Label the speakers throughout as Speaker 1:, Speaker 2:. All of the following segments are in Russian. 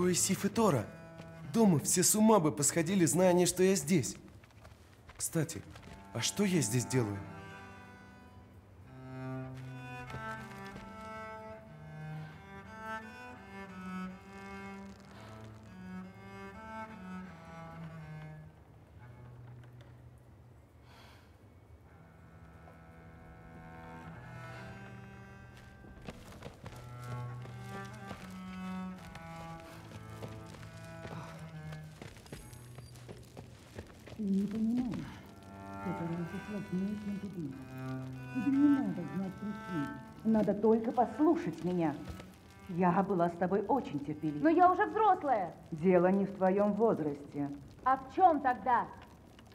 Speaker 1: Хой Сиф и Тора. Дома все с ума бы посходили, зная они, что я здесь. Кстати, а что я здесь делаю?
Speaker 2: Надо только послушать меня. Я была с тобой очень терпелива.
Speaker 3: Но я уже взрослая.
Speaker 2: Дело не в твоем возрасте.
Speaker 3: А в чем тогда?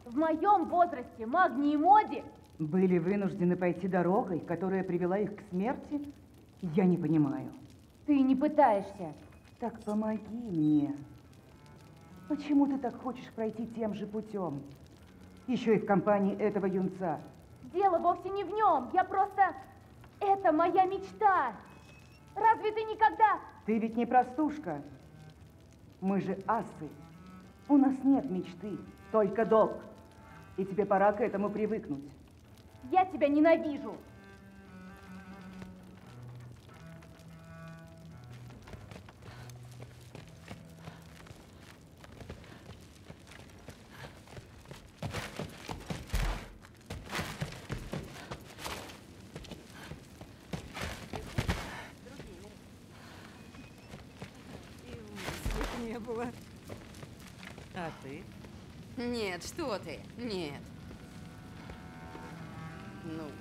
Speaker 3: В моем возрасте магнии и моде
Speaker 2: Были вынуждены пойти дорогой, которая привела их к смерти? Я не понимаю.
Speaker 3: ты не пытаешься.
Speaker 2: Так помоги мне. Почему ты так хочешь пройти тем же путем? Еще и в компании этого юнца.
Speaker 3: Дело вовсе не в нем. Я просто... Это моя мечта. Разве ты никогда...
Speaker 2: Ты ведь не простушка. Мы же асы. У нас нет мечты, только долг. И тебе пора к этому привыкнуть.
Speaker 3: Я тебя ненавижу.
Speaker 4: Нет, что ты? Нет. Ну,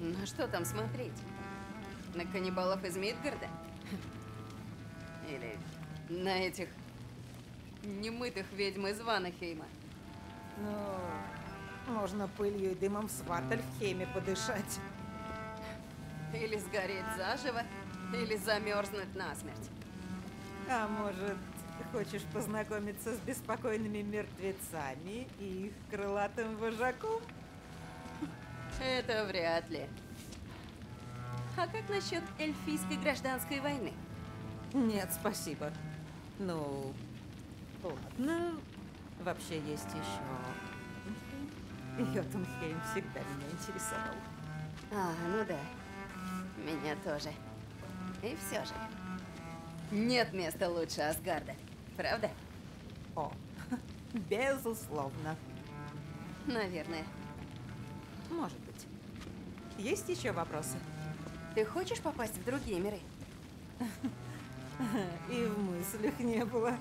Speaker 4: на что там смотреть? На каннибалов из Мидгарда? Или на этих немытых ведьм из Ванахейма?
Speaker 5: Ну, можно пылью и дымом в Свартальфхейме подышать.
Speaker 4: Или сгореть заживо, или замерзнуть насмерть.
Speaker 5: А может, хочешь познакомиться с беспокойными мертвецами и их крылатым вожаком?
Speaker 4: Это вряд ли. А как насчет эльфийской гражданской войны?
Speaker 5: Нет, спасибо. Ну, ладно. Вообще есть еще. Йотунхейм всегда меня интересовал.
Speaker 4: А, ну да. Меня тоже. И все же. Нет места лучше Асгарда. Правда?
Speaker 5: О, безусловно.
Speaker 4: Наверное.
Speaker 5: Может быть. Есть еще вопросы?
Speaker 4: Ты хочешь попасть в другие миры?
Speaker 5: И в мыслях не было.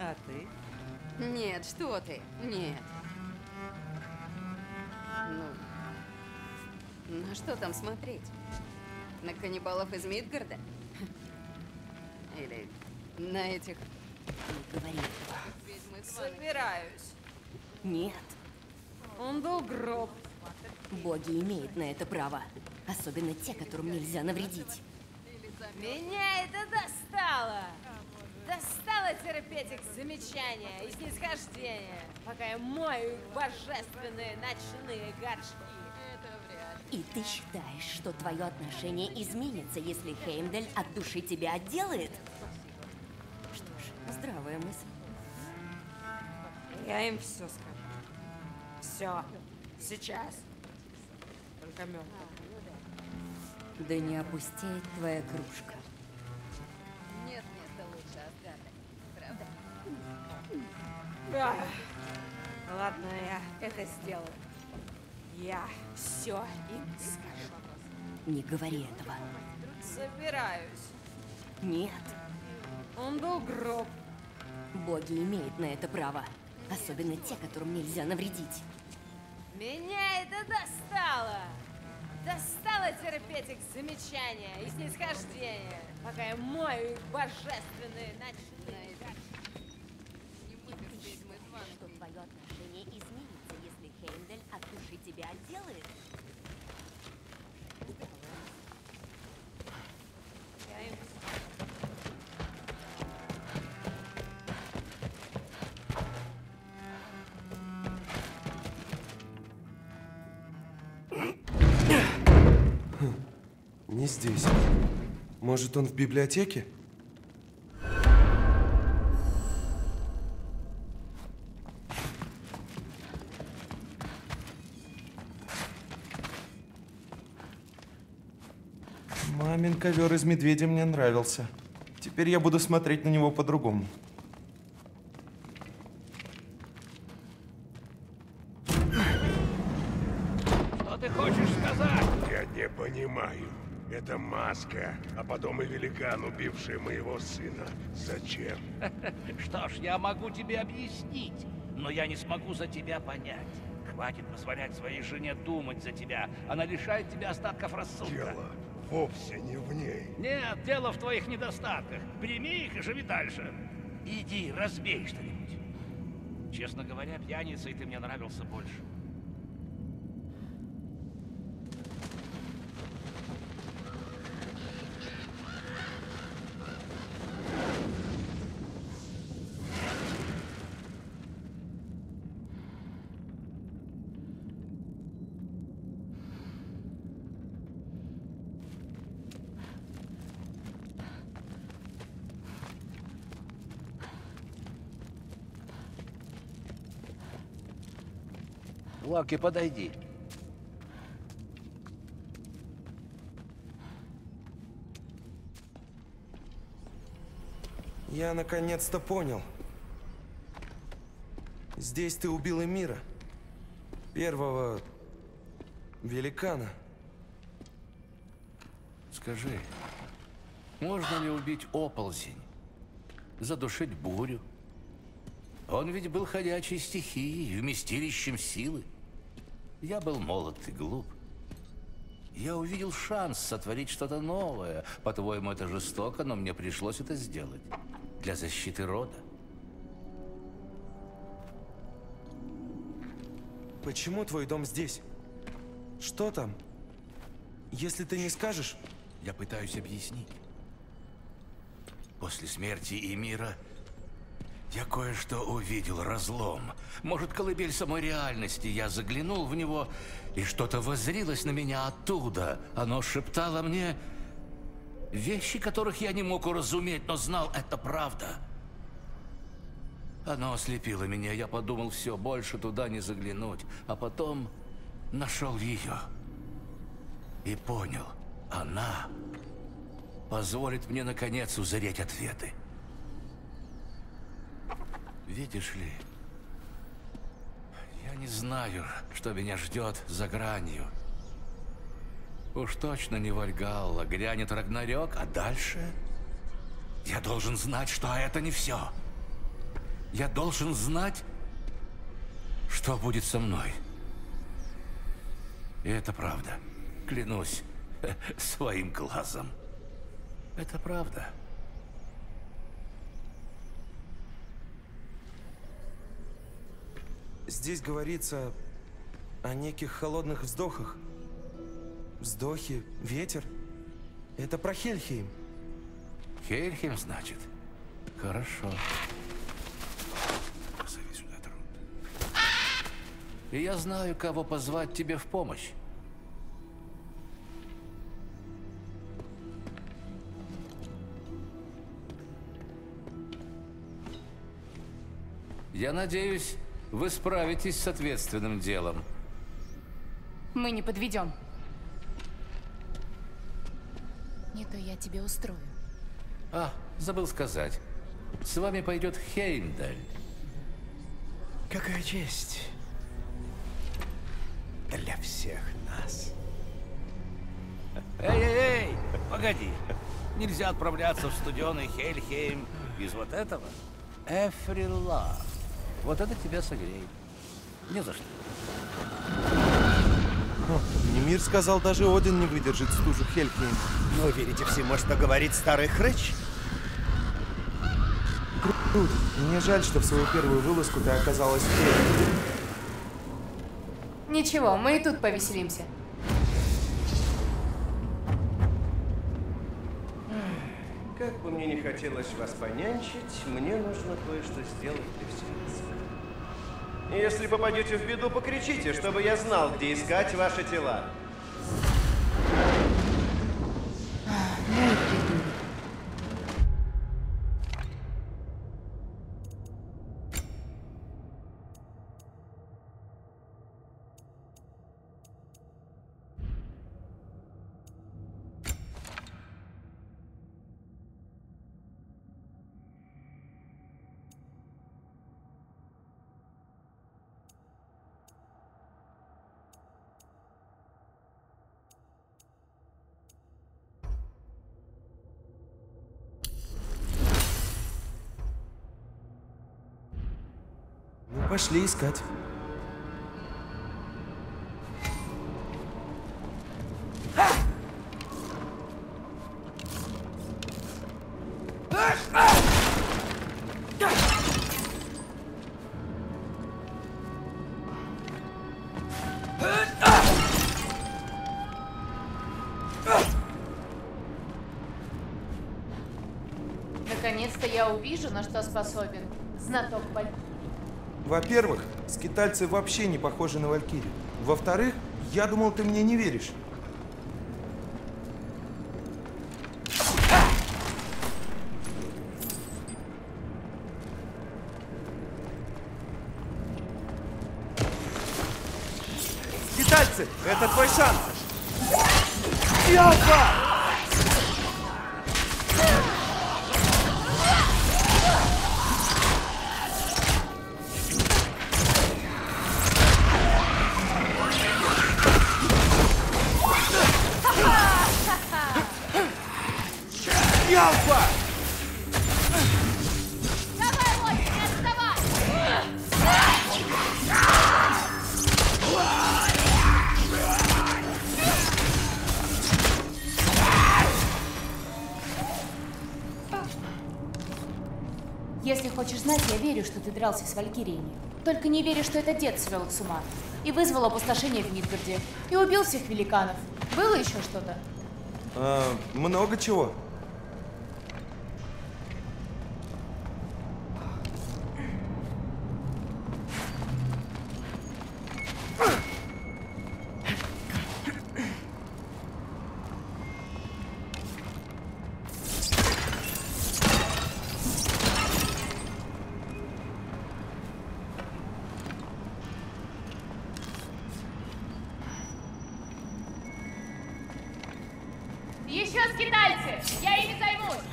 Speaker 5: А ты?
Speaker 4: Нет, что ты? Нет. Ну, на что там смотреть? На каннибалов из Мидгарда? Или на этих...
Speaker 6: Не говори?
Speaker 5: Собираюсь.
Speaker 6: Нет.
Speaker 5: Он был гроб.
Speaker 6: Боги имеют на это право. Особенно те, которым нельзя навредить.
Speaker 7: Меня это достало! Достало терпеть их замечания и снисхождения, пока я мою их божественные ночные горшки.
Speaker 4: Это вряд ли.
Speaker 6: И ты считаешь, что твое отношение изменится, если Хеймдаль от души тебя отделает? Здравая мысль.
Speaker 5: Я им все скажу. Все. Сейчас. Только мертв.
Speaker 6: Да не опустеет твоя кружка.
Speaker 4: Нет места лучше Асгарда. Правда?
Speaker 5: Ладно, я это сделаю. Я все им скажу.
Speaker 6: Не говори этого.
Speaker 5: Собираюсь.
Speaker 6: Нет.
Speaker 5: Он был гроб.
Speaker 6: Боги имеют на это право. Особенно те, которым нельзя навредить.
Speaker 7: Меня это достало! Достало терпеть их замечания и снисхождения, пока я мою их божественные ночные.
Speaker 6: Что твое отношение изменится, если Хеймдаль от души тебя отделает?
Speaker 1: не здесь. Может, он в библиотеке? Мамин ковер из медведя мне нравился. Теперь я буду смотреть на него по-другому.
Speaker 8: И великан, убивший моего сына. Зачем?
Speaker 9: Что ж, я могу тебе объяснить, но я не смогу за тебя понять. Хватит позволять своей жене думать за тебя. Она лишает тебя остатков рассудка.
Speaker 8: Дело вовсе не в ней.
Speaker 9: Нет, дело в твоих недостатках. Прими их и живи дальше. Иди, разбей что-нибудь. Честно говоря, пьяницей ты мне нравился больше. Локи, подойди.
Speaker 1: Я наконец-то понял. Здесь ты убил Эмира. Первого великана.
Speaker 9: Скажи, можно ли убить оползень? Задушить бурю? Он ведь был ходячей стихией, вместилищем силы. Я был молод и глуп. Я увидел шанс сотворить что-то новое. По-твоему, это жестоко, но мне пришлось это сделать. Для защиты рода.
Speaker 1: Почему твой дом здесь? Что там? Если ты не скажешь...
Speaker 9: Я пытаюсь объяснить. После смерти Эмира я кое-что увидел, разлом. Может, колыбель самой реальности. Я заглянул в него, и что-то воззрилось на меня оттуда. Оно шептало мне вещи, которых я не мог уразуметь, но знал, это правда. Оно ослепило меня. Я подумал, все, больше туда не заглянуть. А потом нашел ее. И понял, она позволит мне, наконец, узреть ответы. Видишь ли, я не знаю, что меня ждет за гранью. Уж точно не Вальгалла, грянет Рагнарёк, а дальше... Я должен знать, что это не все. Я должен знать, что будет со мной. И это правда. Клянусь своим глазом. Это правда.
Speaker 1: Здесь говорится о неких холодных вздохах. Вздохи, ветер. Это про Хельхейм.
Speaker 9: Хельхейм, значит? Хорошо. Позови сюда труд. И я знаю, кого позвать тебе в помощь. Я надеюсь, вы справитесь с ответственным делом.
Speaker 3: Мы не подведем.
Speaker 10: Не то я тебе устрою.
Speaker 9: А, забыл сказать. С вами пойдет Хеймдаль.
Speaker 11: Какая честь для всех нас.
Speaker 9: Эй-эй-эй! Погоди. Нельзя отправляться в студеный Хельхейм без вот этого. Эфрила. Вот это тебя согреет. Не за что.
Speaker 1: Немир сказал, даже Один не выдержит стужу Хельхейм.
Speaker 11: Но верите всему, что говорит старый хрыч?
Speaker 1: Крут, мне жаль, что в свою первую вылазку ты оказалась в.
Speaker 3: Ничего, мы и тут повеселимся.
Speaker 11: Как бы мне не хотелось вас понянчить, мне нужно кое-что сделать для всех. Если попадете в беду, покричите, чтобы я знал, где искать ваши тела.
Speaker 1: Пошли искать.
Speaker 10: Наконец-то я увижу, на что способен знаток Валькирии.
Speaker 1: Во-первых, скитальцы вообще не похожи на Валькирию. Во-вторых, я думал, ты мне не веришь.
Speaker 10: Дрался с Валькириями. Только не верю, что это дед свел их с ума. И вызвал опустошение в Мидгарде. И убил всех великанов. Было еще что-то?
Speaker 1: А, много чего.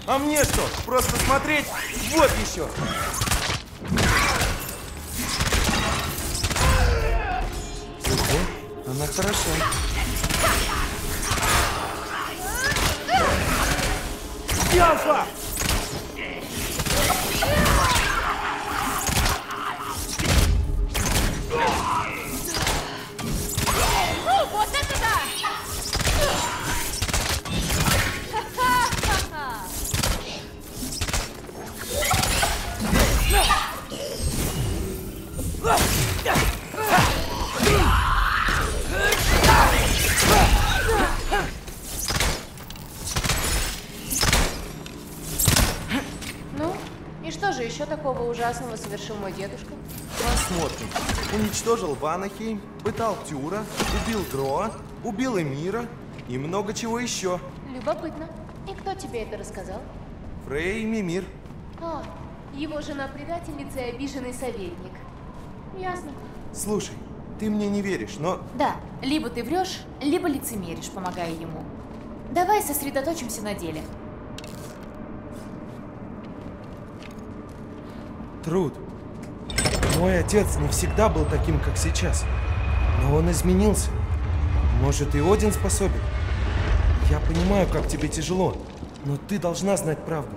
Speaker 1: А мне что? Просто смотреть? Вот еще! Ого, она хороша. Ялфа!
Speaker 10: Ужасного совершил мой дедушка?
Speaker 1: Посмотрим. Уничтожил Ванахейм, пытал Тюра, убил Гроа, убил Эмира и много чего еще.
Speaker 10: Любопытно. И кто тебе это рассказал?
Speaker 1: Фрей и Мимир.
Speaker 10: А, его жена предательница и обиженный советник. Ясно.
Speaker 1: Слушай, ты мне не веришь, но
Speaker 10: Да, либо ты врешь, либо лицемеришь, помогая ему. Давай сосредоточимся на деле.
Speaker 1: Труд. Мой отец не всегда был таким, как сейчас. Но он изменился. Может, и Один способен? Я понимаю, как тебе тяжело, но ты должна знать правду.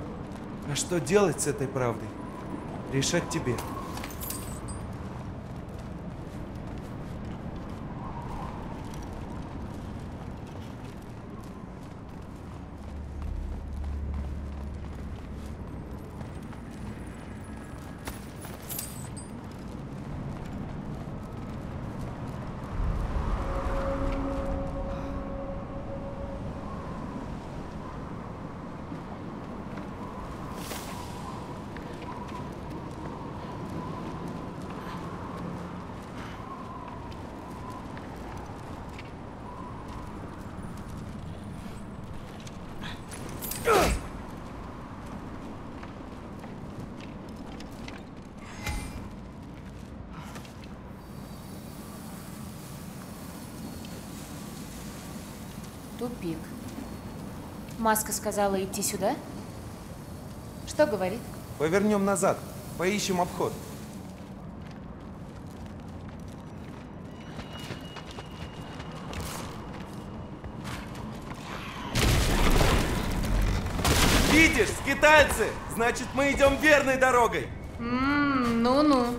Speaker 1: А что делать с этой правдой? Решать тебе.
Speaker 10: Маска сказала идти сюда? Что говорит?
Speaker 1: Повернем назад. Поищем обход. Видишь, скитальцы! Значит, мы идем верной дорогой.
Speaker 10: Ну-ну.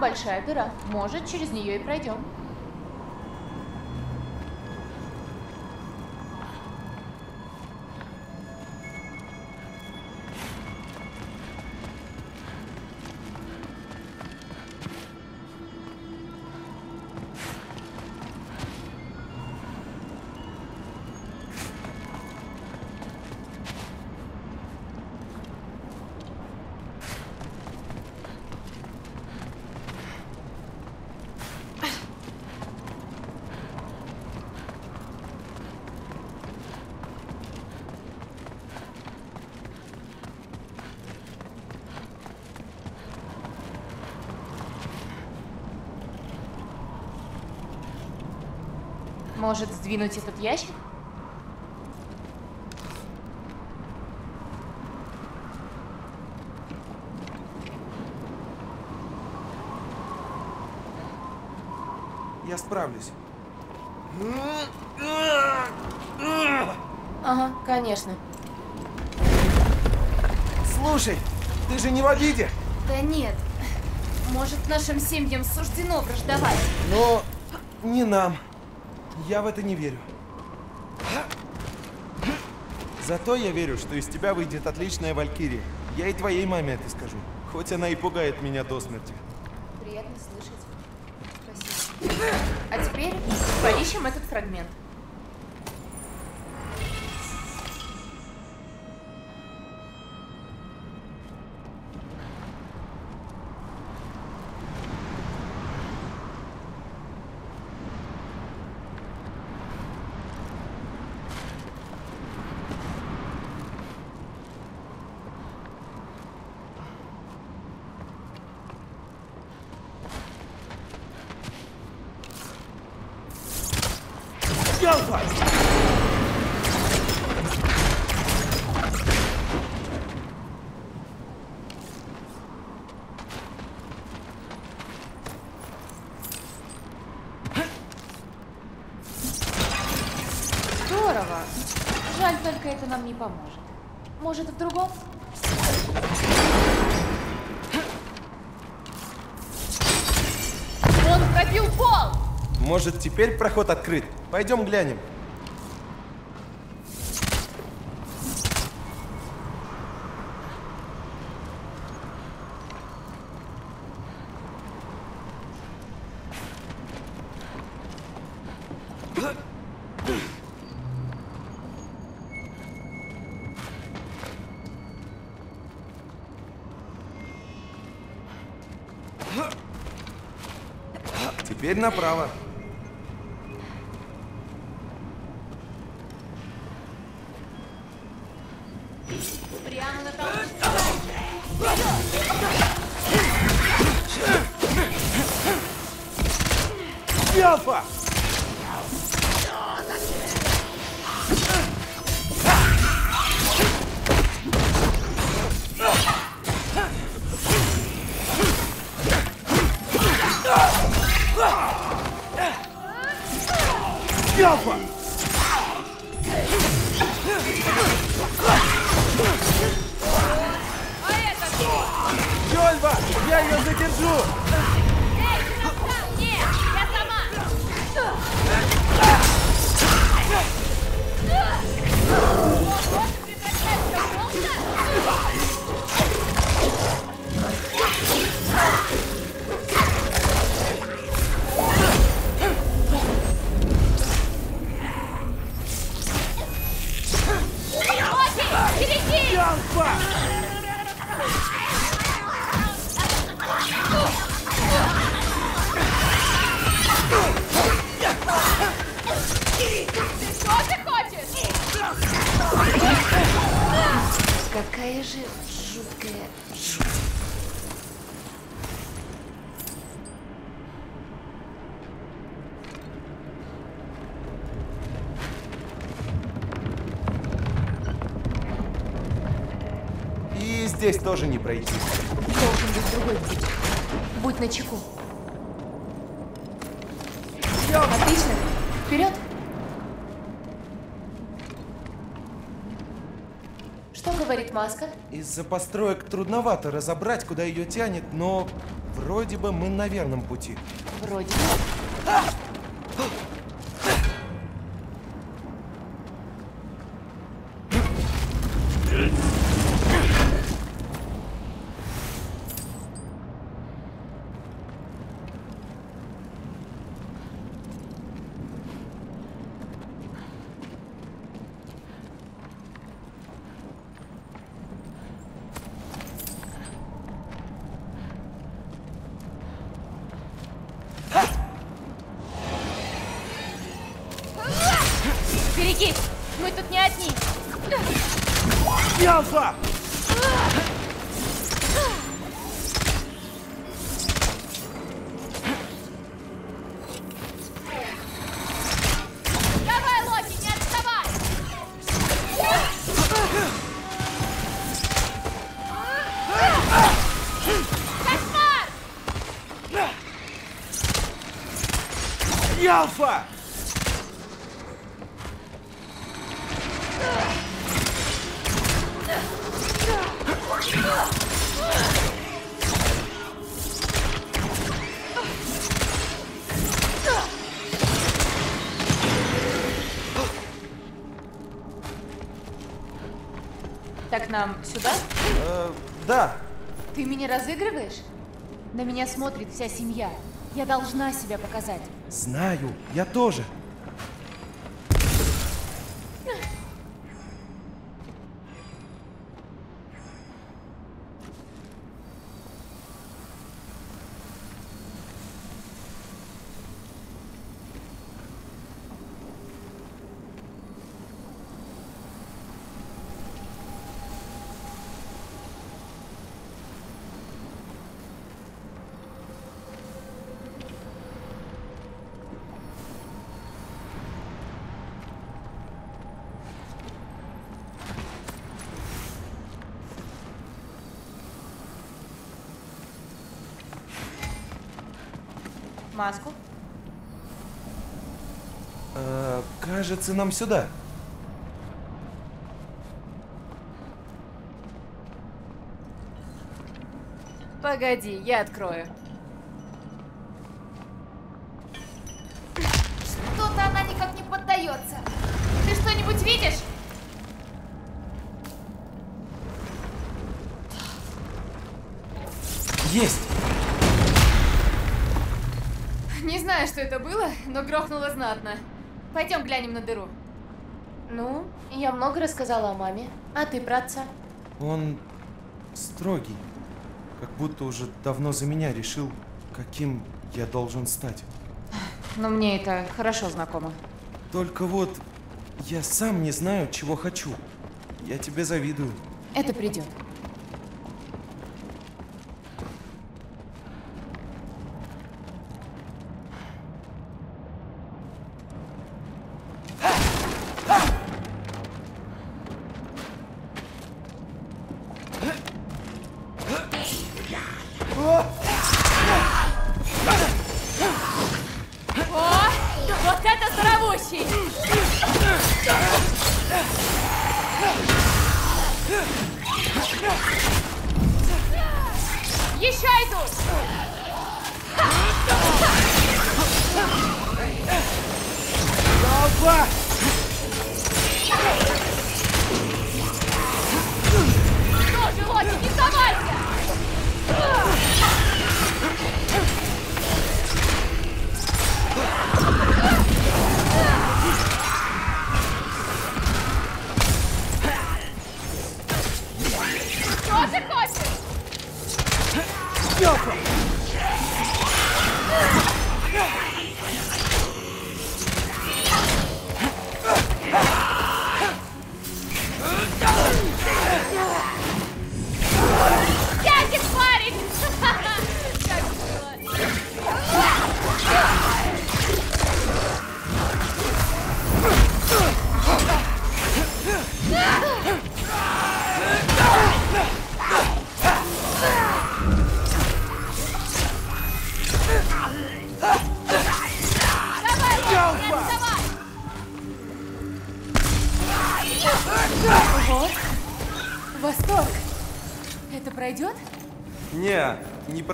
Speaker 10: Большая дыра. Может, через нее и пройдем. Может, сдвинуть этот ящик?
Speaker 1: Я справлюсь.
Speaker 10: Ага, конечно.
Speaker 1: Слушай, ты же не в обиде.
Speaker 10: Да нет. Может, нашим семьям суждено враждовать?
Speaker 1: Но не нам. Я в это не верю. Зато я верю, что из тебя выйдет отличная Валькирия. Я и твоей маме это скажу. Хоть она и пугает меня до смерти.
Speaker 10: Приятно слышать. Спасибо. А теперь поищем этот фрагмент.
Speaker 1: Альфа!
Speaker 10: Здорово. Жаль, только это нам не поможет. Может, в другом? Он пробил пол!
Speaker 1: Может, теперь проход открыт? Пойдем глянем. Теперь направо. Тоже не пройти.
Speaker 10: Должен быть другой путь. Будь начеку. Отлично. Вперед! Что говорит маска?
Speaker 1: Из-за построек трудновато разобрать, куда ее тянет, но вроде бы мы на верном пути.
Speaker 10: Вроде. Берегись!
Speaker 1: Ялфа!
Speaker 10: Так нам сюда?
Speaker 1: Э, да,
Speaker 10: Ты меня разыгрываешь? На меня смотрит вся семья. Я должна себя показать.
Speaker 1: знаю, я тоже.
Speaker 10: Маску?
Speaker 1: Э, кажется, нам сюда.
Speaker 10: Погоди, я открою. Знаю, что это было, но грохнуло знатно. Пойдем глянем на дыру. Ну, я много рассказала о маме. А ты про отца?
Speaker 1: Он строгий. Как будто уже давно за меня решил, каким я должен стать.
Speaker 10: Но мне это хорошо знакомо.
Speaker 1: Только вот я сам не знаю, чего хочу. Я тебе завидую.
Speaker 10: Это придет.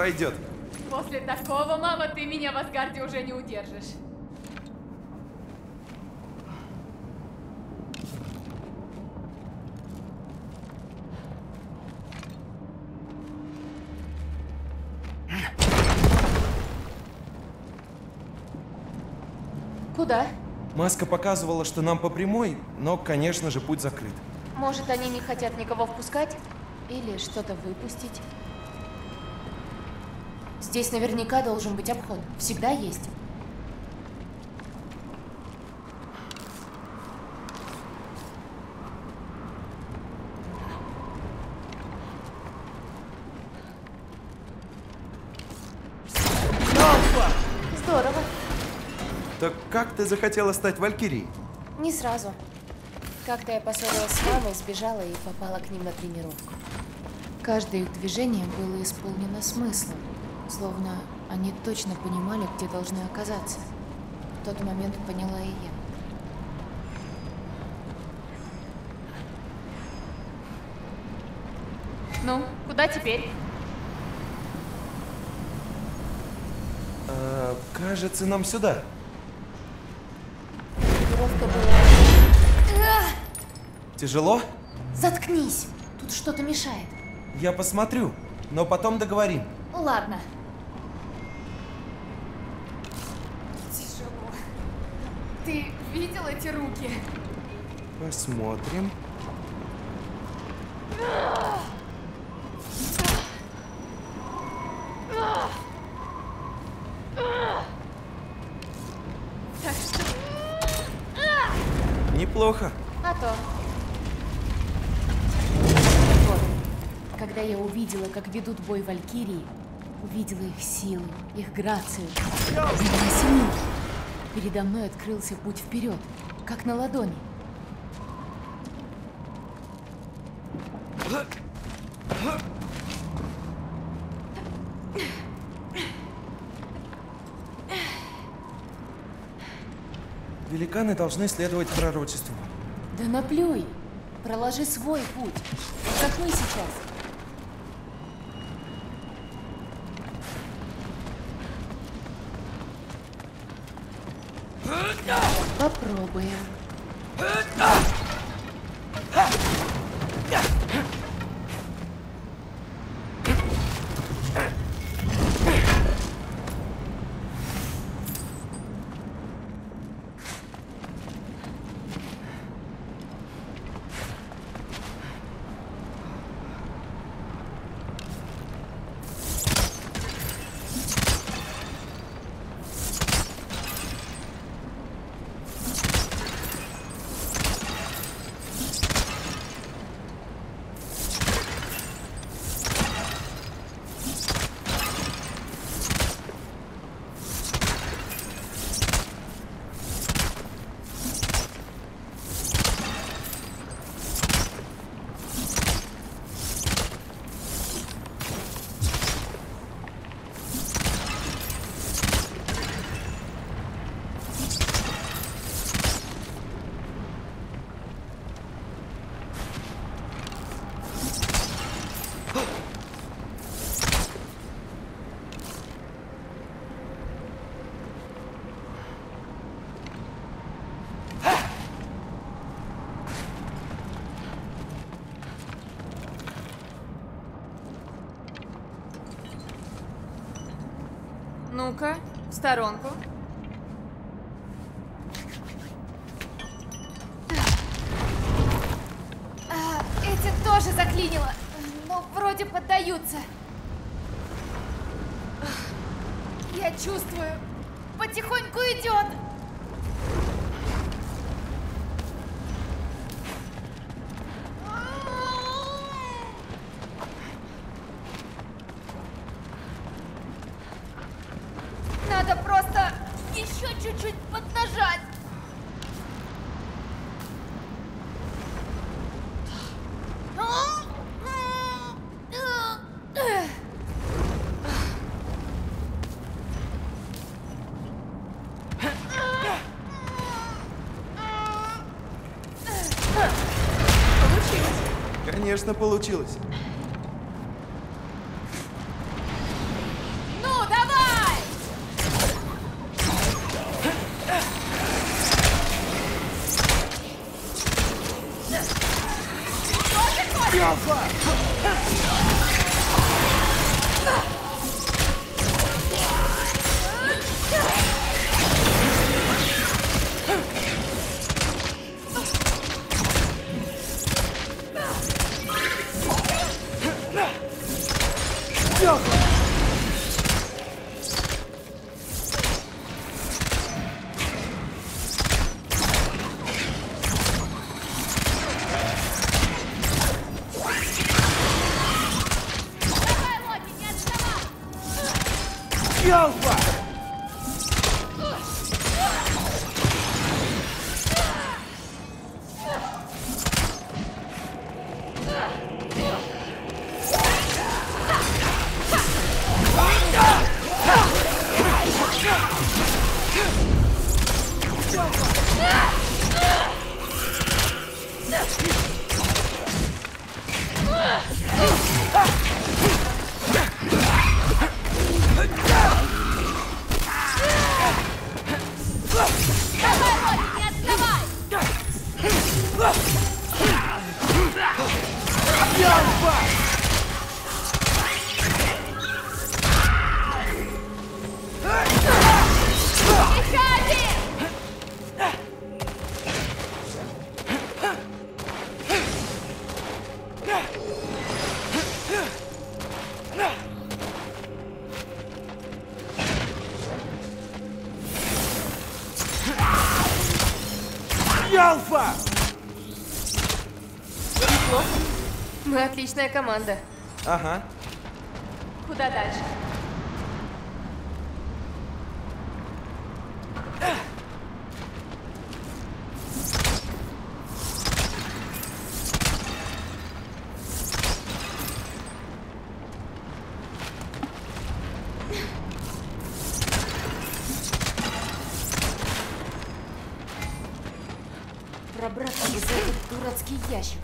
Speaker 3: Не
Speaker 10: пройдет. После такого, мама, ты меня в Асгарде уже не удержишь. Куда?
Speaker 1: Маска показывала, что нам по прямой, но, конечно же, путь закрыт.
Speaker 10: Может, они не хотят никого впускать? Или что-то выпустить? Здесь наверняка должен быть обход. Всегда есть. Здорово.
Speaker 1: Так как ты захотела стать Валькирией?
Speaker 10: Не сразу. Как-то я поссорилась с мамой, сбежала и попала к ним на тренировку. Каждое их движение было исполнено смыслом, словно они точно понимали, где должны оказаться. В тот момент поняла и я. Ну, куда теперь?
Speaker 1: А, кажется, нам сюда.
Speaker 10: Была...
Speaker 1: Тяжело?
Speaker 10: Заткнись! Тут что-то мешает.
Speaker 1: Я посмотрю, но потом договорим.
Speaker 10: Ладно.
Speaker 7: Тяжело.
Speaker 10: Ты видел эти руки?
Speaker 1: Посмотрим.
Speaker 10: Так что...
Speaker 1: Неплохо.
Speaker 10: А то. Вот. Когда я увидела, как ведут бой Валькирии, увидела их силу, их грацию, меня осенило. Передо мной открылся путь вперед, как на ладони.
Speaker 1: Великаны должны следовать пророчеству.
Speaker 10: Да наплюй! Проложи свой путь. Отдохни сейчас. where в сторонку.
Speaker 1: Конечно, получилось.
Speaker 7: Ну, давай!
Speaker 3: Давай,
Speaker 10: отличная команда.
Speaker 1: Ага.
Speaker 10: Куда дальше? Пробраться через этот дурацкий ящик.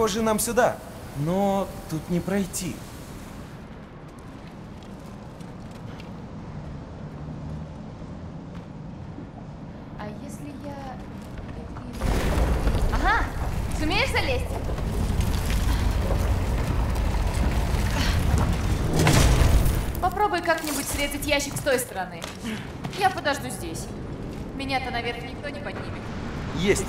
Speaker 1: Похоже, нам сюда. Но тут не пройти.
Speaker 10: А если я...
Speaker 7: Ага, сумеешь залезть?
Speaker 10: Попробуй как-нибудь срезать ящик с той стороны. Я подожду здесь. Меня-то наверх никто не поднимет.
Speaker 1: Есть.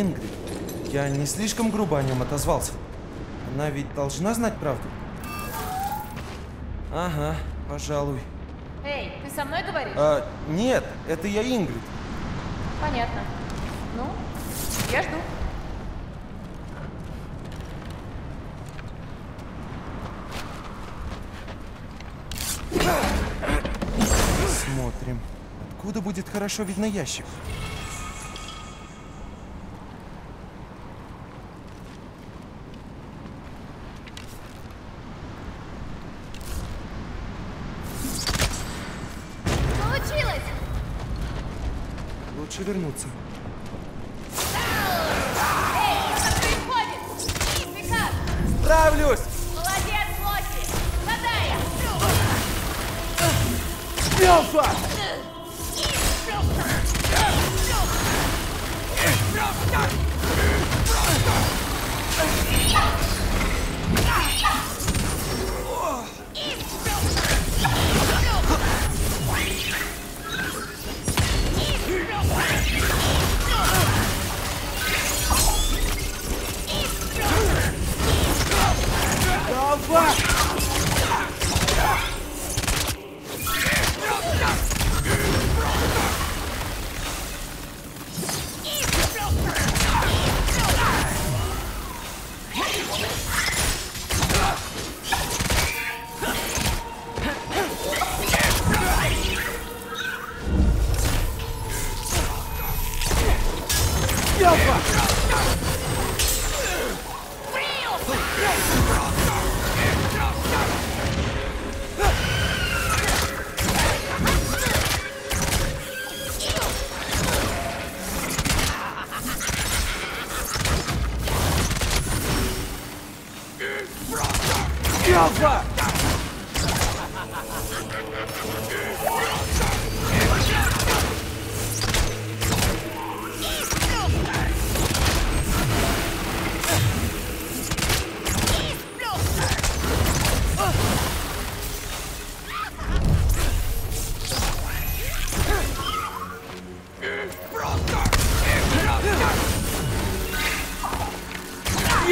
Speaker 1: Ингрид, я не слишком грубо о нем отозвался. Она ведь должна знать правду? Ага, пожалуй.
Speaker 10: Эй, ты со мной говоришь?
Speaker 1: А, нет, это я Ингрид.
Speaker 10: Понятно. Ну, я жду.
Speaker 1: Смотрим. Откуда будет хорошо видно ящик?
Speaker 3: Получилось!
Speaker 1: Лучше вернуться.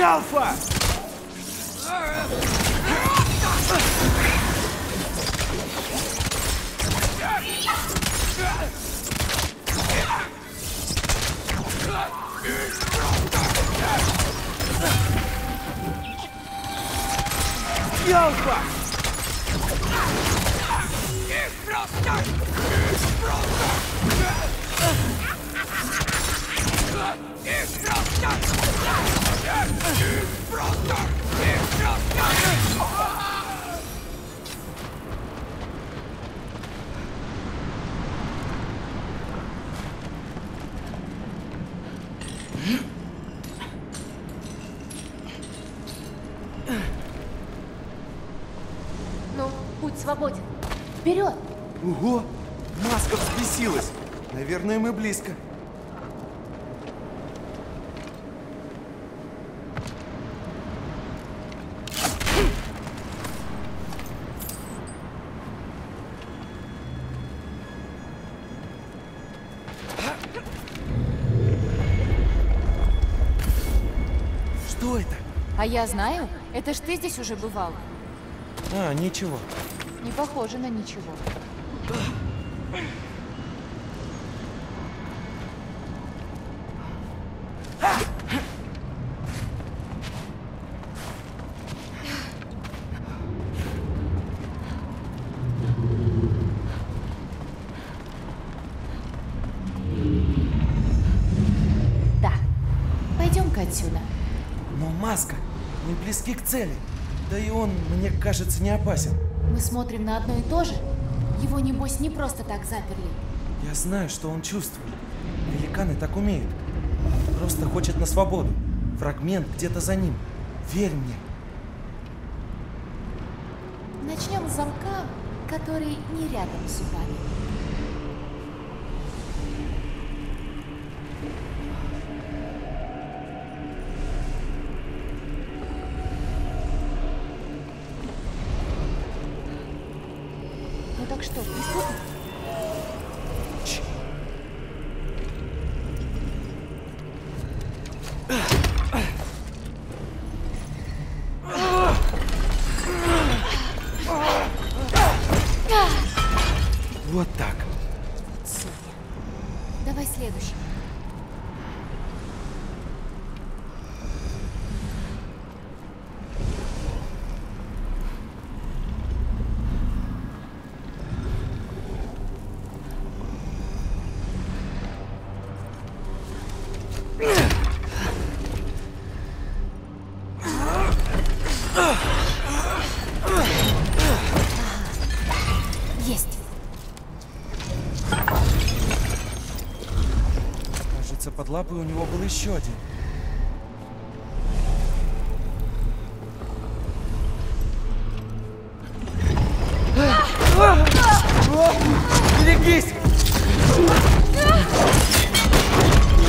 Speaker 1: Ялфа! Ялфа!
Speaker 10: Ну, путь свободен. Вперед!
Speaker 1: Ого! Маска взбесилась! Наверное, мы близко.
Speaker 10: А я знаю, это ж ты здесь уже бывал.
Speaker 1: А, ничего.
Speaker 10: Не похоже на ничего. Да. Пойдем-ка отсюда.
Speaker 1: Но маска не близки к цели. Да и он, мне кажется, не опасен.
Speaker 10: Мы смотрим на одно и то же. Его, небось, не просто так заперли.
Speaker 1: Я знаю, что он чувствует. Великаны так умеют. Просто хочет на свободу. Фрагмент где-то за ним. Верь мне.
Speaker 10: Начнем с замка, который не рядом с вами.
Speaker 1: Лапой у него был еще один. Берегись!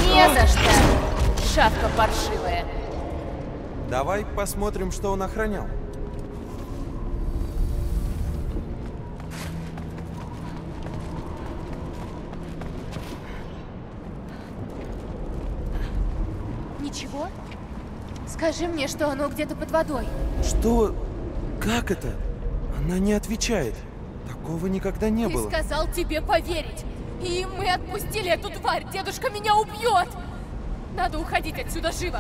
Speaker 10: Не за что. Шавка паршивая.
Speaker 1: Давай посмотрим, что он охранял.
Speaker 10: Ничего? Скажи мне, что оно где-то под водой.
Speaker 1: Что? Как это? Она не отвечает. Такого никогда не
Speaker 10: Ты
Speaker 1: было.
Speaker 10: сказал тебе поверить. И мы отпустили эту тварь. Дедушка меня убьет. Надо уходить отсюда живо.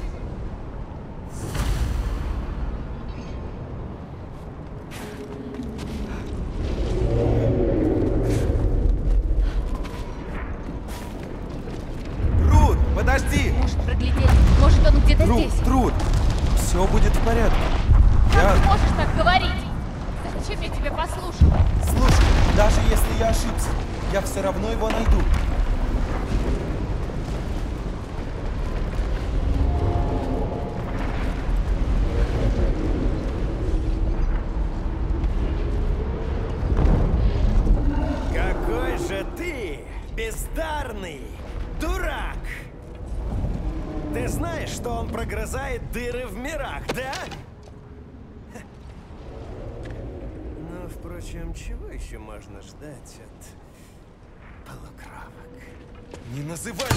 Speaker 1: Не называй...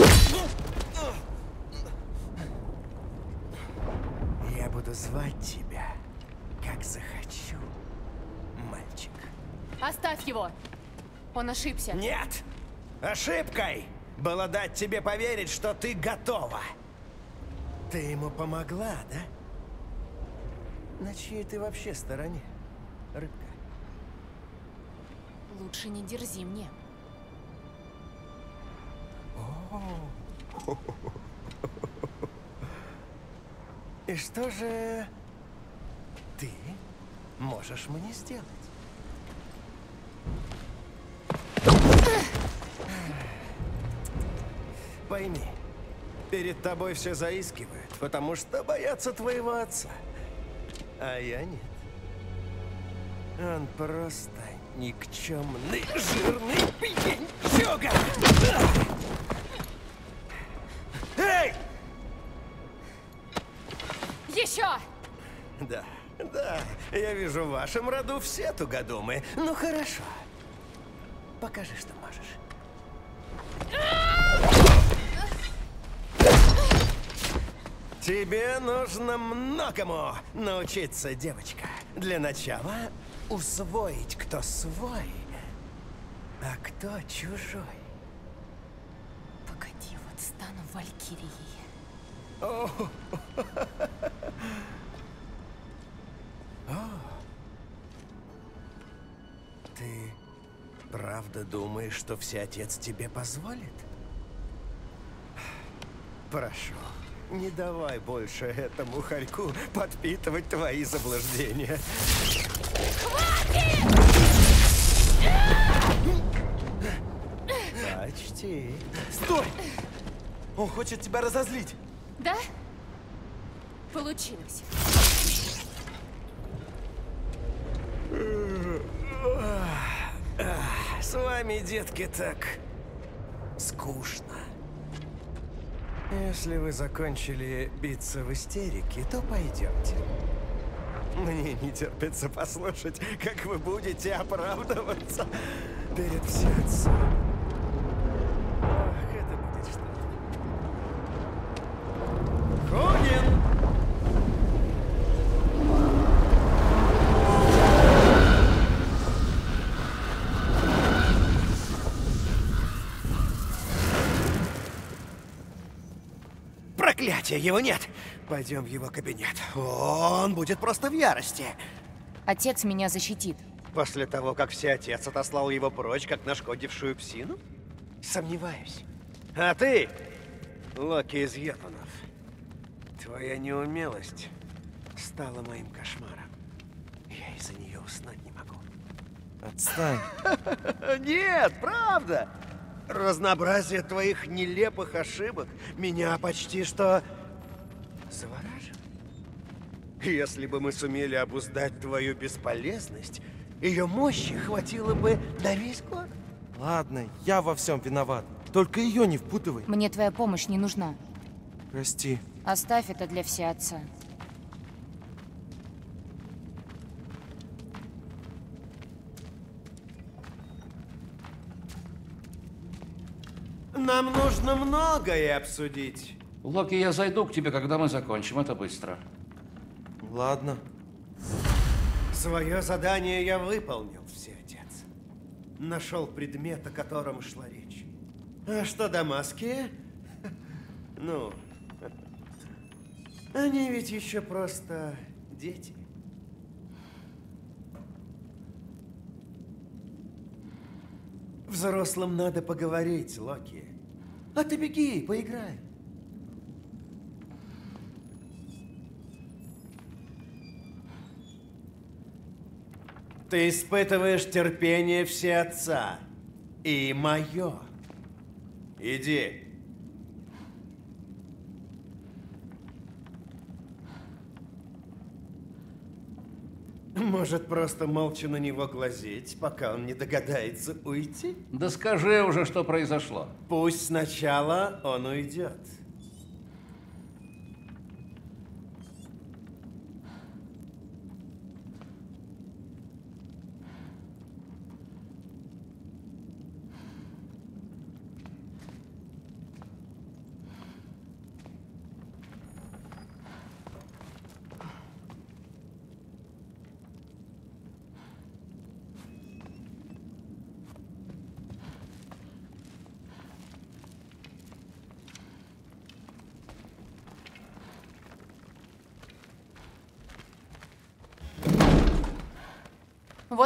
Speaker 11: Я буду звать тебя, как захочу, мальчик.
Speaker 10: Оставь его! Он ошибся.
Speaker 11: Нет! Ошибкой было дать тебе поверить, что ты готова. Ты ему помогла, да? На чьей ты вообще стороне, рыбка?
Speaker 10: Лучше не дерзи мне.
Speaker 11: И что же ты можешь мне сделать? Пойми, перед тобой все заискивают, потому что боятся твоего отца. А я нет. Он просто никчемный, жирный пьянчуга! Я вижу, в вашем роду все тугодумы. Ну хорошо. Покажи, что можешь. Тебе нужно многому научиться, девочка. Для начала усвоить, кто свой, а кто чужой.
Speaker 10: Погоди, вот стану Валькирией.
Speaker 11: правда думаешь, что всеотец тебе позволит? Прошу, не давай больше этому хорьку подпитывать твои заблуждения. Почти.
Speaker 1: Стой! Он хочет тебя разозлить.
Speaker 10: Да? Получилось.
Speaker 11: С вами, детки, так скучно. Если вы закончили биться в истерике, то пойдемте. Мне не терпится послушать, как вы будете оправдываться перед всем. Проклятие, его нет! Пойдем в его кабинет. Он будет просто в ярости.
Speaker 10: Отец меня защитит.
Speaker 11: После того, как всеотец отослал его прочь, как нашкодившую псину? Сомневаюсь. А ты, Локи из Йетунов, твоя неумелость стала моим кошмаром. Я из-за нее уснуть не могу.
Speaker 1: Отстань.
Speaker 11: Нет, правда. Разнообразие твоих нелепых ошибок меня почти что завораживает. Если бы мы сумели обуздать твою бесполезность, ее мощи хватило бы на весь год.
Speaker 1: Ладно, я во всем виноват. Только ее не впутывай.
Speaker 10: Мне твоя помощь не нужна.
Speaker 1: Прости.
Speaker 10: Оставь это для всеотца.
Speaker 11: Нам нужно многое обсудить.
Speaker 9: Локи, я зайду к тебе, когда мы закончим. Это быстро.
Speaker 1: Ладно.
Speaker 11: Свое задание я выполнил, всеотец. Нашел предмет, о котором шла речь. А что до маски? Ну, они ведь еще просто дети. Взрослым надо поговорить, Локи. А ты беги, поиграй. Ты испытываешь терпение всеотца. И мое. Иди. Может, просто молча на него глазеть, пока он не догадается уйти?
Speaker 9: Да скажи уже, что произошло.
Speaker 11: Пусть сначала он уйдет.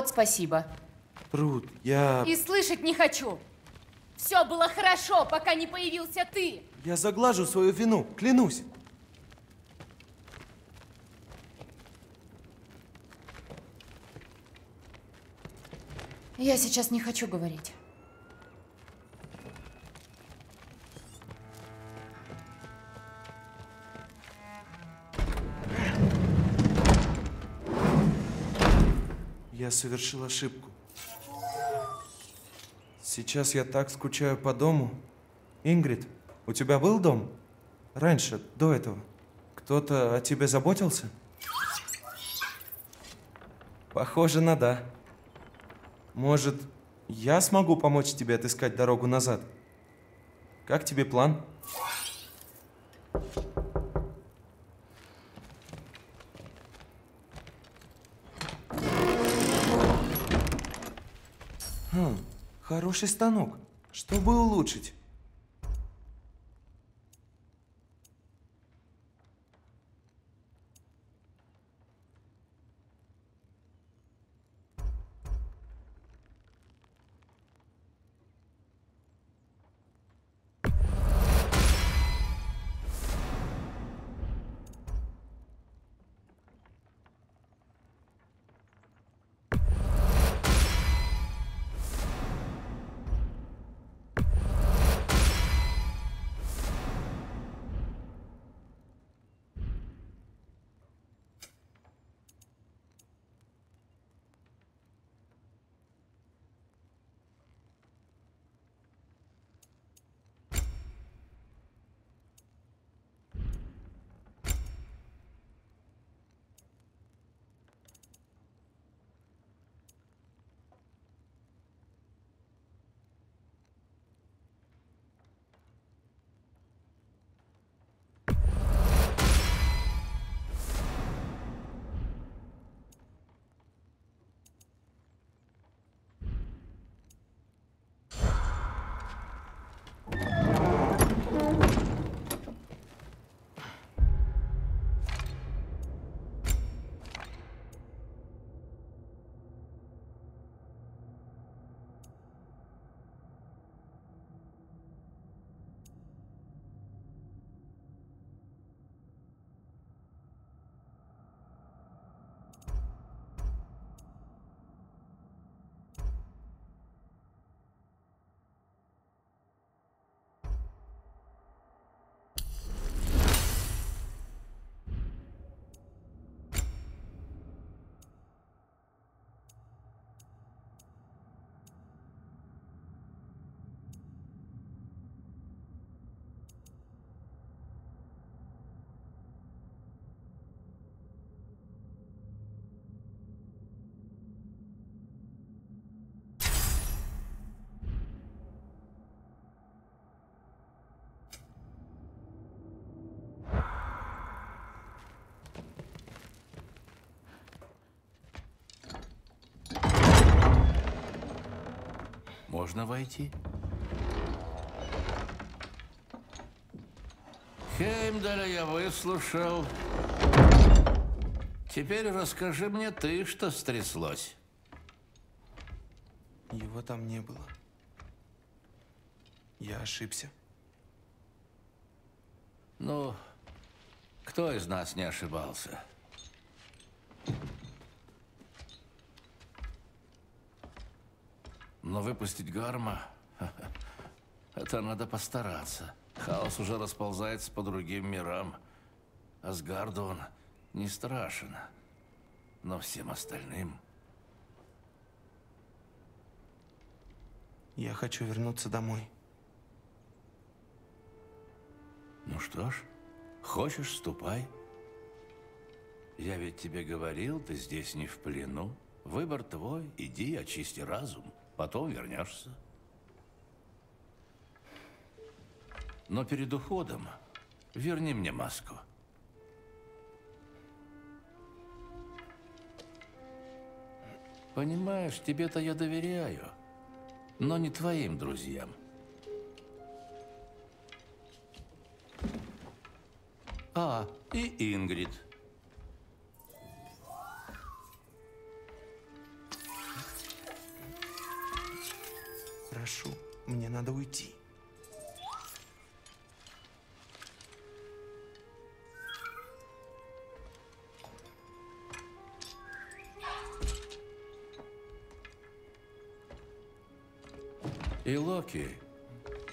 Speaker 10: Вот спасибо.
Speaker 1: Рут, я...
Speaker 10: И слышать не хочу. Все было хорошо, пока не появился ты.
Speaker 1: Я заглажу свою вину, клянусь.
Speaker 10: Я сейчас не хочу говорить.
Speaker 1: Я совершил ошибку. Сейчас я так скучаю по дому. Ингрид, у тебя был дом? Раньше, до этого. Кто-то о тебе заботился? Похоже на да. Может, я смогу помочь тебе отыскать дорогу назад? Как тебе план? Хм, хороший станок. Чтобы улучшить.
Speaker 9: Можно войти? Хеймдаля я выслушал. Теперь расскажи мне ты, что стряслось.
Speaker 1: Его там не было. Я ошибся.
Speaker 9: Ну, кто из нас не ошибался? Но выпустить Гарма... Это надо постараться. Хаос уже расползается по другим мирам. Асгарду он не страшен. Но всем остальным...
Speaker 1: Я хочу вернуться домой.
Speaker 9: Ну что ж, хочешь, ступай. Я ведь тебе говорил, ты здесь не в плену. Выбор твой, иди, очисти разум, потом вернешься. Но перед уходом верни мне маску. Понимаешь, тебе-то я доверяю, но не твоим друзьям. А, и Ингрид.
Speaker 1: Прошу, мне надо уйти.
Speaker 9: И Локи,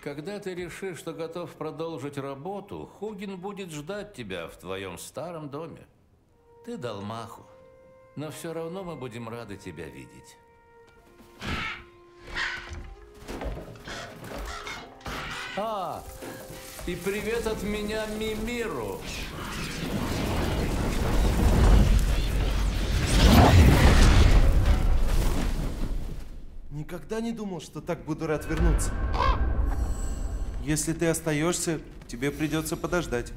Speaker 9: когда ты решишь, что готов продолжить работу, Хугин будет ждать тебя в твоем старом доме. Ты дал маху, но все равно мы будем рады тебя видеть. А, и привет от меня Мимиру.
Speaker 1: Никогда не думал, что так буду рад вернуться. Если ты остаешься, тебе придется подождать.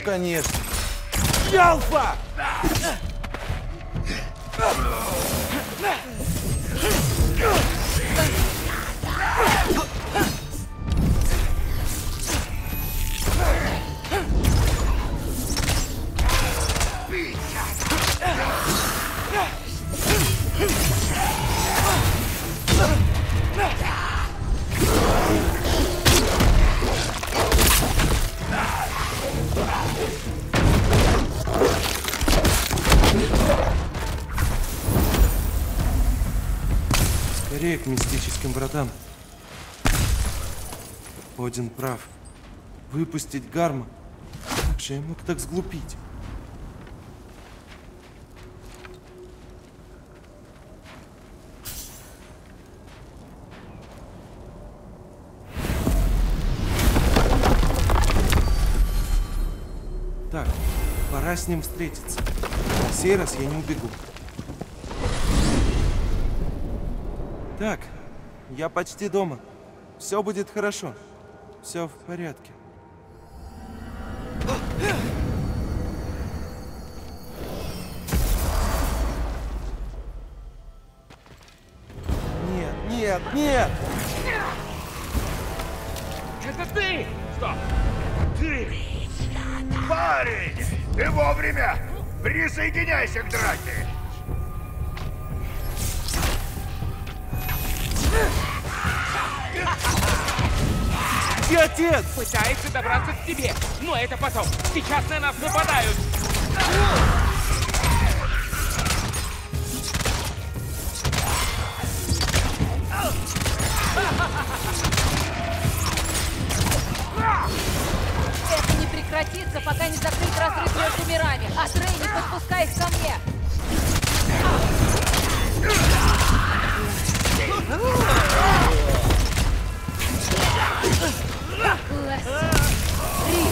Speaker 1: Конечно. Ялфа! Скорее к мистическим вратам. Один прав. Выпустить Гарма. Как же я мог так сглупить? Так, пора с ним встретиться. На сей раз я не убегу. Так, я почти дома. Все будет хорошо. Все в порядке.
Speaker 12: Пытается добраться к тебе, но это потом. Сейчас на нас нападают.
Speaker 7: Это не прекратится, пока не закрыть разрыв между мирами. Атрей, не подпускай их ко мне!
Speaker 12: Ты!